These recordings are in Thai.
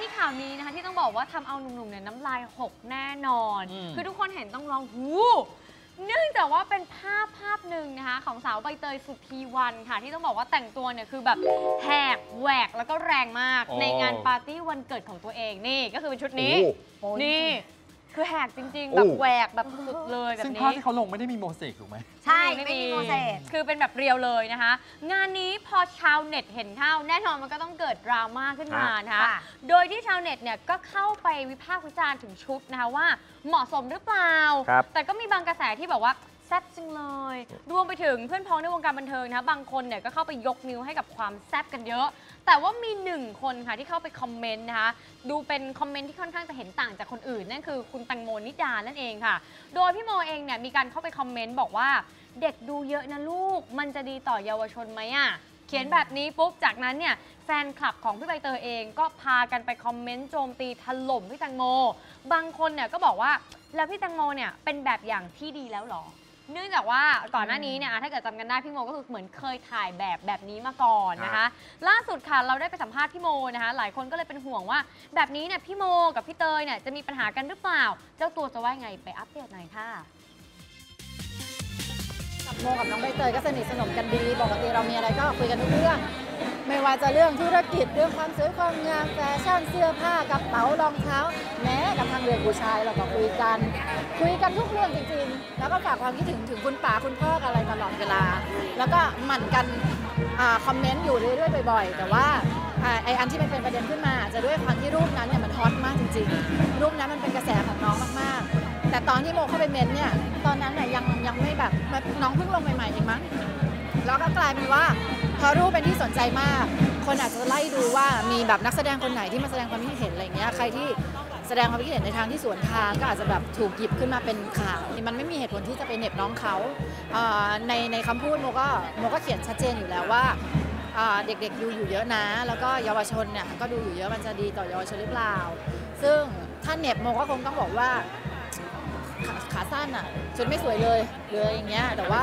ที่ข่าวนี้นะคะที่ต้องบอกว่าทำเอาหนุ่มๆเนี่ยน้ำลายหกแน่นอน อืม คือทุกคนเห็นต้องร้องหูเนื่องจากว่าเป็นภาพภาพหนึ่งนะคะของสาวใบเตยสุธีวันค่ะ ที่ต้องบอกว่าแต่งตัวเนี่ยคือแบบแหกแหวกแล้วก็แรงมากโอ้ในงานปาร์ตี้วันเกิดของตัวเองนี่ก็คือเป็นชุดนี้ โอ้นี่ คือแหกจริงๆโอ้แบบแหวกแบบสุดเลยแบบซึ่งนี้ภาพที่เขาลงไม่ได้มีโมเสกถูกไหม ใช่ ไม่มีโมเสสคือเป็นแบบเรียวเลยนะคะ งานนี้พอชาวเน็ตเห็นเข้าแน่นอนมันก็ต้องเกิดดราม่าขึ้นมานะคะ ค่ะ โดยที่ชาวเน็ตเนี่ยก็เข้าไปวิพากษ์วิจารณ์ถึงชุดนะคะว่าเหมาะสมหรือเปล่า ครับ แต่ก็มีบางกระแสที่แบบว่า แซ่บจังเลย รวมไปถึงเพื่อนพ้องในวงการบันเทิงนะบางคนเนี่ยก็เข้าไปยกนิ้วให้กับความแซ่บกันเยอะ แต่ว่ามีหนึ่งคนค่ะที่เข้าไปคอมเมนต์นะคะ ดูเป็นคอมเมนต์ที่ค่อนข้างจะเห็นต่างจากคนอื่น นั่นคือคุณแตงโมนิดานั่นเองค่ะ โดยพี่โมเองเนี่ยมีการเข้าไปคอมเมนต์บอกว่าเด็กดูเยอะนะลูก มันจะดีต่อเยาวชนไหมอะเขียนแบบนี้ปุ๊บ จากนั้นเนี่ยแฟนคลับของพี่ใบเตยเองก็พากันไปคอมเมนต์โจมตีถล่มพี่แตังโม บางคนเนี่ยก็บอกว่าแล้วพี่แตังโมเนี่ยเป็นแบบอย่างที่ดีแล้วหรอ เนื่องจากว่าก่อนหน้านี้เนี่ยอะถ้าเกิดจำกันได้พี่โมก็คือเหมือนเคยถ่ายแบบแบบนี้มาก่อนนะคะ ล่าสุดค่ะเราได้ไปสัมภาษณ์พี่โมนะคะ หลายคนก็เลยเป็นห่วงว่า แบบนี้เนี่ยพี่โมกับพี่เตยเนี่ยจะมีปัญหากันหรือเปล่า เจ้าตัวจะว่าไงไปอัปเดตหน่อยค่ะโมกับน้องใบเตยก็สนิทสนมกันดีปกติเรามีอะไรก็คุยกันทุกเรื่อง ไม่ว่าจะเรื่องธุรกิจเรื่องความสวยความงามแฟชั่นเสื้อผ้ากระเป๋ารองเท้า แม้กระทั่ง เรื่องผู้ชายเราก็คุยกัน คุยกันทุกเรื่องจริงๆ แล้วก็ฝากความคิดถึงถึงคุณป๋าคุณพ่ออะไรตลอดเวลา แล้วก็หมั่นกันอคอมเมนต์อยู่เรื่อยๆบ่อยๆ แต่ว่าไออันที่มันเป็นประเด็นขึ้นมาอาจจะด้วยความที่รูปนั้นเนี่ยมันฮอตมากจริงๆ รูปนั้นมันเป็นกระแสของน้องมากๆ แต่ตอนที่โมเข้าไปเมนต์เนี่ย ตอนนั้นน่ะยังยังไม่แบบน้องเพิ่งลงใหม่ๆเองมั้ง แล้วก็กลายเป็นว่าพอรูปเป็นที่สนใจมาก คนอาจจะไล่ดูว่ามีแบบนักแสดงคนไหนที่มาแสดงความคิดเห็นอะไรเงี้ย ใครที่ แสดงความคิดเห็นในทางที่สวนทางก็อาจจะแบบถูกหยิบขึ้นมาเป็นข่าวมันไม่มีเหตุผลที่จะไปเน็บน้องเขาในในคำพูดโมก็โมก็เขียนชัดเจนอยู่แล้วว่าเด็กๆดูอยู่เยอะนะ แล้วก็เยาวชนเนี่ยก็ดูอยู่เยอะมันจะดีต่อเยาวชนหรือเปล่า ซึ่งถ้าเน็บโมก็คงต้องบอกว่าขาขาสั้นอะชุดไม่สวยเลยหรือย่างเงี้ยแต่ว่า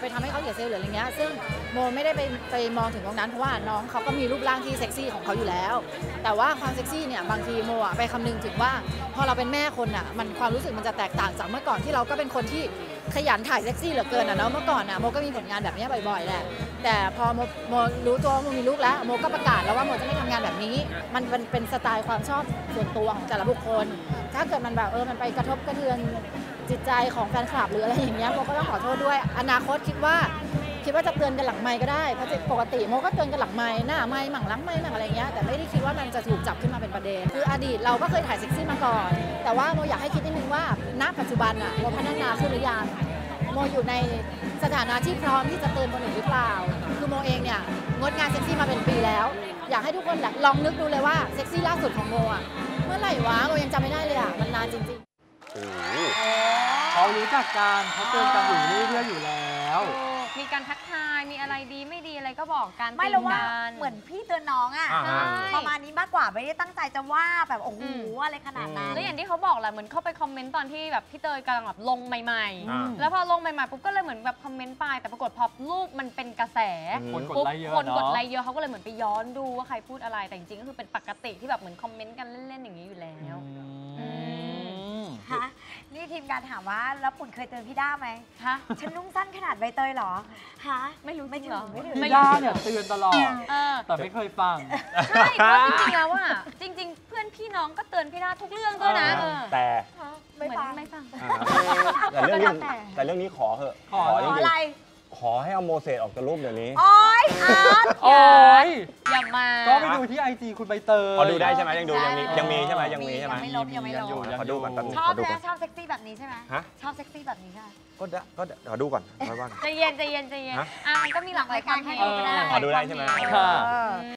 ไปทำให้เขาเสียเซลล์หรืออะไรเงี้ยซึ่งโมไม่ได้ไปไปมองถึงตรงนั้นเพราะว่าน้องเขาก็มีรูปร่างที่เซ็กซี่ของเขาอยู่แล้ว แต่ว่าความเซ็กซี่เนี่ยบางทีโมอะไปคำนึงถึงว่า พอเราเป็นแม่คนอะมันความรู้สึกมันจะแตกต่างจากเมื่อก่อนที่เราก็เป็นคนที่ขยันถ่ายเซ็กซี่เหลือเกินอะเนาะเมื่อก่อนอะโมก็มีผลงานแบบนี้บ่อยๆแหละแต่พอโมโมรู้ตัวโมมีลูกแล้วโมก็ประกาศแล้วว่าโมจะไม่ทำงานแบบนี้ มันเป็นเป็นสไตล์ความชอบส่วนตัวของแต่ละบุคคล ถ้าเกิดมันแบบเออมันไปกระทบกระเทือนจิตใจของแฟนคลับหรืออะไรอย่างเงี้ยโมก็ต้องขอโทษด้วย อนาคตคิดว่าคิดว่าจะเตือนกันหลังไมค์ก็ได้เพราะปกติโมก็เตือนกันหลังไมค์หน้าไมค์หมั่งหลังไมค์หมั่งอะไรเงี้ยแต่ไม่ได้คิดว่ามันจะถูกจับขึ้นมาเป็นประเด็น คืออดีตเราก็เคยถ่ายเซ็กซี่มาก่อน แต่ว่าโมอยากให้คิดนิดนึงว่าณปัจจุบันอะโมพัฒนาขึ้นหรือยังโมอยู่ในสถานะที่พร้อมที่จะเตือนคนอื่นหรือเปล่า คือโมเองเนี่ยงดงานเซ็กซี่มาเป็นปีแล้ว อยากให้ทุกคนลองนึกดูเลยว่าเซ็กซี่ล่าสุดของโมอะเมื่อไหร่วะโมยังจำไม่ได้เลยอะมันนานจริงๆ เขารู้จักกันเขาเตือนกันอยู่เรื่อยๆอยู่แล้ว มีการทักทายมีอะไรดีไม่ดีอะไรก็บอกกันไม่แล้วว่าตีกันเหมือนพี่เตือนน้องอะอ่าใช่ประมาณนี้มากกว่าไม่ได้ตั้งใจจะว่าแบบโอ้โหอืมอะไรขนาดนั้นแล้วอย่างที่เขาบอกแหละเหมือนเข้าไปคอมเมนต์ตอนที่แบบพี่เตยกำลังแบบลงใหม่อ่าๆแล้วพอลงใหม่ๆปุ๊บก็เลยเหมือนแบบคอมเมนต์ไปแต่ปรากฏพอรูปมันเป็นกระแสคนกดปุ๊บไลค์เยอะคนกดเนาะไลค์เยอะเขาก็เลยเหมือนไปย้อนดูว่าใครพูดอะไรแต่จริงๆก็คือเป็นปกติที่แบบเหมือนคอมเมนต์กันเล่นๆอย่างนี้อยู่แล้ว อืม ฮะนี่ทีมงานถามว่าแล้วปุ่นเคยเตือนพี่ด้าไหมฮะ ฉันนุ่งสั้นขนาดใบเตยเหรอ ฮะ ไม่รู้ไม่จริงเหรอถึงไม่ถึง พี่ด้าเนี่ยเตือนตลอด เออ แต่ไม่เคยฟัง ใช่เพราะจริงๆแล้วอะ จริง ๆ เพื่อนพี่น้องก็เตือนพี่ด้าทุกเรื่องด้วยนะเออเออแต่ไม่ฟังเหอนไม่ฟัง แต่เรื่องนี้แต่แต่เรื่องนี้ขอเหอะขอจขอริงอะไร ๆขอให้เอาโมเสสออกจากรูปเดี๋ยวนี้โอ๊ ยอาร์ตโอ้ยอย่ามา ก็ไปดูที่ไอจีคุณใบเตยพอดูได้ใช่ไหมยังดูยังมียังมีใช่ไหมยังมีใช่ไหมยังไม่ลบยังไม่ลบอยู่ขอดูก่อนแป๊บนึงชอขบอดูไหมก่อนชอบเซ็กซี่แบบนี้ใช่ไหมฮะชอบเซ็กซี่แบบนี้ใช่ไหมก็ได้ก็ได้ขอดูก่อนค่อยว่ากันใจเย็นใจเย็นใจเย็นฮะอะมันก็มีหลากหลายความเห็นเออหลากหลายขอดูได้ใช่ไหม